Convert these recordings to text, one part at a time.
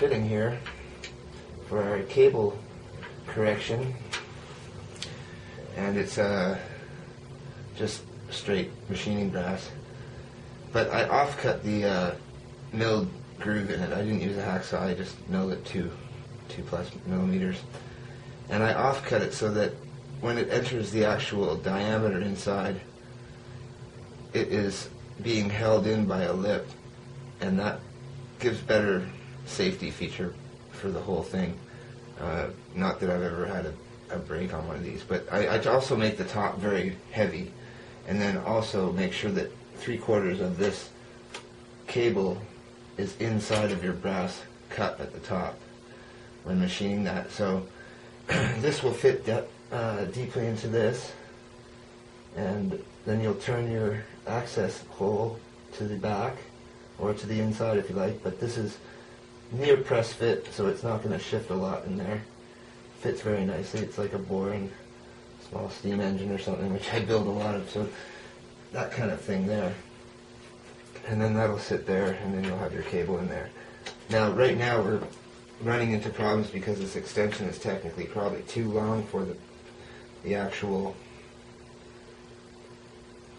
fitting here for our cable correction, and it's uh, just straight machining brass. But I offcut the uh, milled groove in it. I didn't use a hacksaw. I just milled it two, two plus millimeters, and I offcut it so that when it enters the actual diameter inside, it is being held in by a lip, and that gives better safety feature for the whole thing. Uh, not that I've ever had a, a break on one of these, but I, I also make the top very heavy, and then also make sure that three quarters of this cable is inside of your brass cup at the top when machining that. So this will fit de- uh, deeply into this, and then you'll turn your access hole to the back or to the inside if you like, but this is near press fit, so it's not going to shift a lot in there. Fits very nicely. It's like a boring small steam engine or something, which I build a lot of, so that kind of thing there. And then that'll sit there, and then you'll have your cable in there. Now, right now we're running into problems because this extension is technically probably too long for the, the actual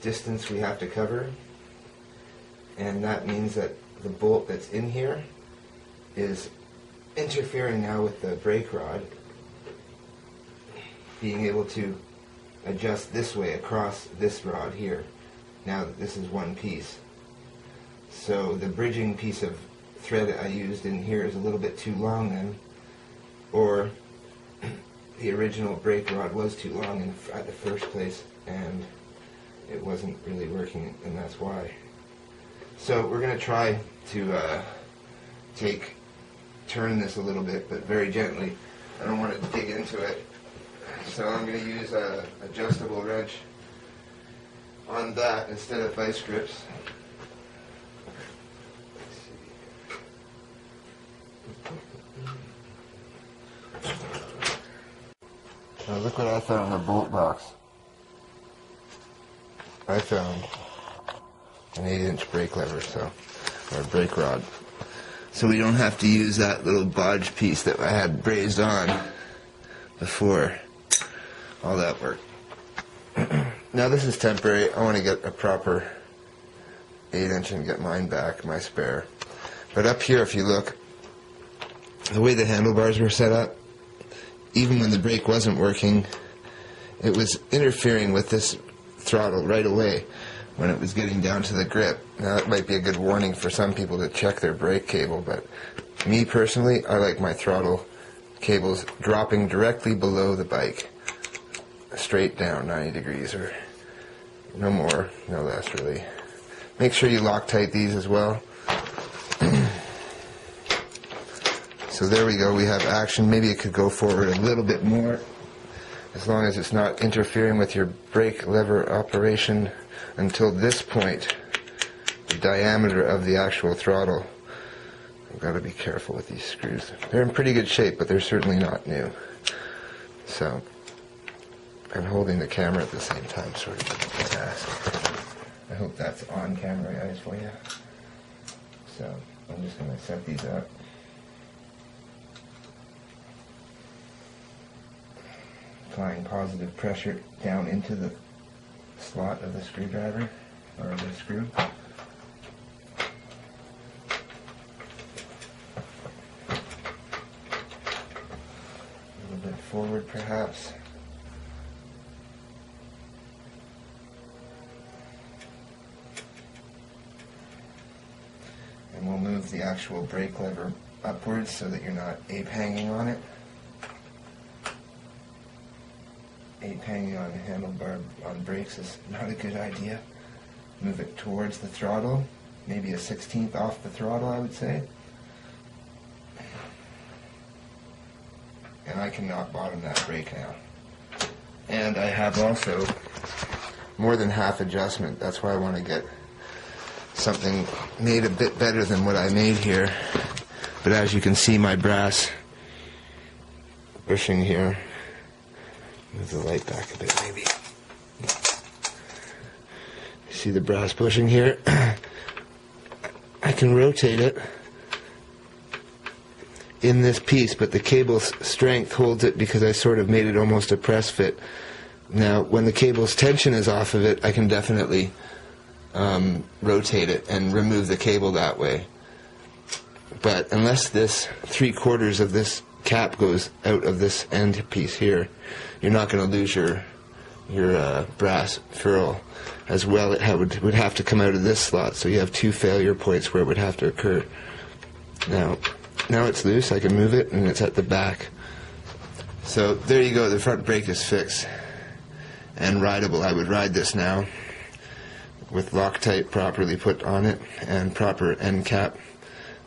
distance we have to cover. And that means that the bolt that's in here is interfering now with the brake rod being able to adjust this way across this rod here. Now that this is one piece. So the bridging piece of thread I used in here is a little bit too long then, or the original brake rod was too long in, at the first place and it wasn't really working and that's why. So we're going to try to uh, take, turn this a little bit, but very gently. I don't want to dig into it. So I'm going to use a adjustable wrench on that instead of vice grips. Now look what I found in the bolt box. I found an 8 inch brake lever, so, or brake rod. So we don't have to use that little bodge piece that I had brazed on before all that work. now this is temporary. I want to get a proper 8 inch and get mine back, my spare. But up here, if you look, the way the handlebars were set up, even when the brake wasn't working, it was interfering with this throttle right away when it was getting down to the grip. Now that might be a good warning for some people to check their brake cable, but me personally, I like my throttle cables dropping directly below the bike, straight down 90 degrees or no more, no less really. Make sure you Loctite these as well. so there we go, we have action. Maybe it could go forward a little bit more as long as it's not interfering with your brake lever operation until this point, the diameter of the actual throttle. I've got to be careful with these screws. They're in pretty good shape, but they're certainly not new. So, I'm holding the camera at the same time, sort of task. I hope that's on camera, guys, for you. So, I'm just going to set these up. applying positive pressure down into the slot of the screwdriver or the screw. A little bit forward perhaps. And we'll move the actual brake lever upwards so that you're not ape hanging on it. Ape hanging on a handlebar on brakes is not a good idea. Move it towards the throttle, maybe a sixteenth off the throttle, I would say. And I cannot bottom that brake now. And I have also more than half adjustment. That's why I want to get something made a bit better than what I made here. But as you can see, my brass bushing here Move the light back a bit, maybe. See the brass bushing here? I can rotate it in this piece, but the cable's strength holds it because I sort of made it almost a press fit. Now, when the cable's tension is off of it, I can definitely um, rotate it and remove the cable that way. But unless this three quarters of this cap goes out of this end piece here, you're not going to lose your your uh, brass ferrule as well. It would would have to come out of this slot, so you have two failure points where it would have to occur. Now, now it's loose. I can move it, and it's at the back. So there you go. The front brake is fixed and rideable. I would ride this now with Loctite properly put on it and proper end cap,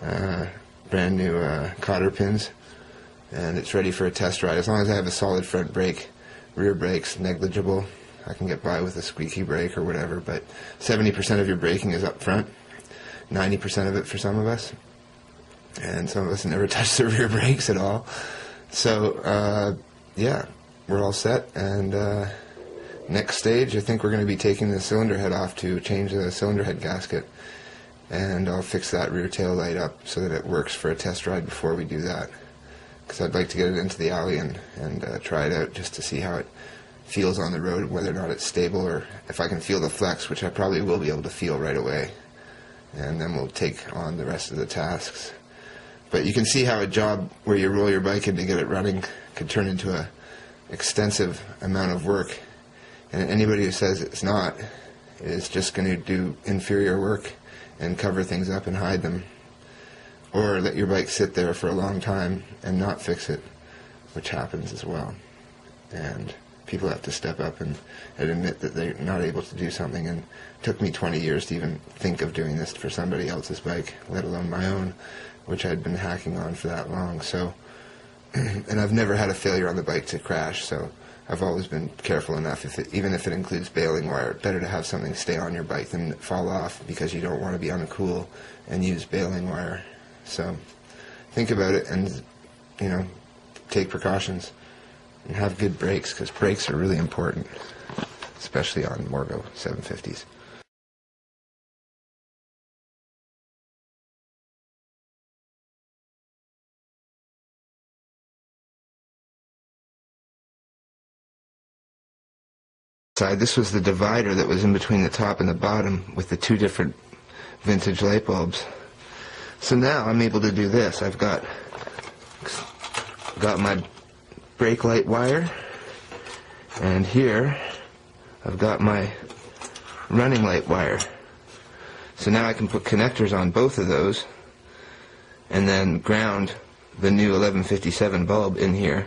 uh, brand new uh, cotter pins, and it's ready for a test ride. As long as I have a solid front brake, rear brakes negligible. I can get by with a squeaky brake or whatever, but 70% of your braking is up front, 90% of it for some of us, and some of us never touch the rear brakes at all. So, uh, yeah, we're all set, and uh, next stage, I think we're going to be taking the cylinder head off to change the cylinder head gasket, and I'll fix that rear tail light up so that it works for a test ride before we do that, because I'd like to get it into the alley and, and uh, try it out just to see how it feels on the road, whether or not it's stable, or if I can feel the flex, which I probably will be able to feel right away. And then we'll take on the rest of the tasks. But you can see how a job where you roll your bike in to get it running could turn into a extensive amount of work. And anybody who says it's not is just going to do inferior work and cover things up and hide them. Or let your bike sit there for a long time and not fix it, which happens as well. And people have to step up and, and admit that they're not able to do something. And it took me 20 years to even think of doing this for somebody else's bike, let alone my own, which I'd been hacking on for that long. So, and I've never had a failure on the bike to crash. So I've always been careful enough, if it, even if it includes baling wire, better to have something stay on your bike than fall off because you don't want to be uncool and use baling wire. So think about it and, you know, take precautions and have good brakes because brakes are really important, especially on Morgo 750s. Side. This was the divider that was in between the top and the bottom with the two different vintage light bulbs. So now I'm able to do this. I've got got my brake light wire and here I've got my running light wire. So now I can put connectors on both of those and then ground the new 1157 bulb in here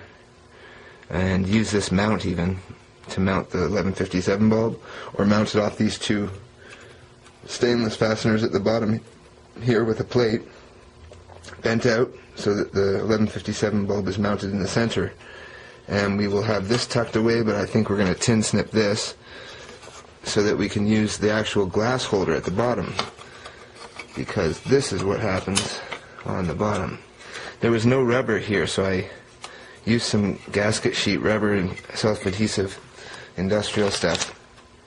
and use this mount even to mount the 1157 bulb or mount it off these two stainless fasteners at the bottom here with a plate bent out so that the 1157 bulb is mounted in the center and we will have this tucked away but I think we're going to tin snip this so that we can use the actual glass holder at the bottom because this is what happens on the bottom there was no rubber here so I used some gasket sheet rubber and self-adhesive industrial stuff.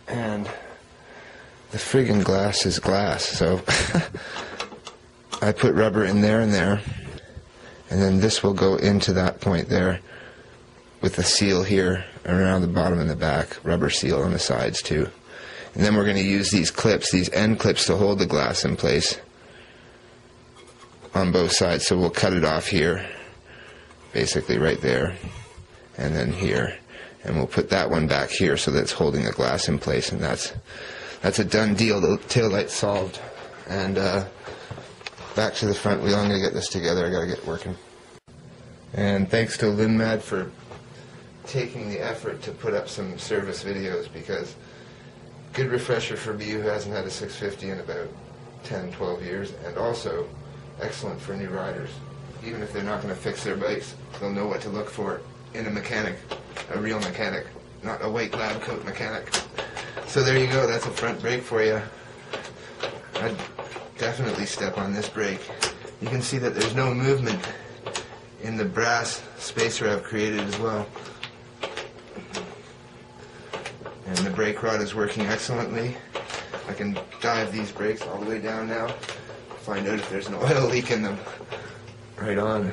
And the friggin' glass is glass, so I put rubber in there and there, and then this will go into that point there with a seal here around the bottom and the back, rubber seal on the sides too. And then we're going to use these clips, these end clips to hold the glass in place on both sides. So we'll cut it off here, basically right there, and then here and we'll put that one back here so that it's holding the glass in place, and that's that's a done deal. The tail light solved, and uh, back to the front wheel. I'm gonna get this together. I gotta get working. And thanks to Linmad for taking the effort to put up some service videos because good refresher for me who hasn't had a 650 in about 10, 12 years, and also excellent for new riders. Even if they're not going to fix their bikes, they'll know what to look for in a mechanic a real mechanic, not a white lab coat mechanic. So there you go, that's a front brake for you. I'd definitely step on this brake. You can see that there's no movement in the brass spacer I've created as well. And the brake rod is working excellently. I can dive these brakes all the way down now, find out if there's an oil leak in them. Right on.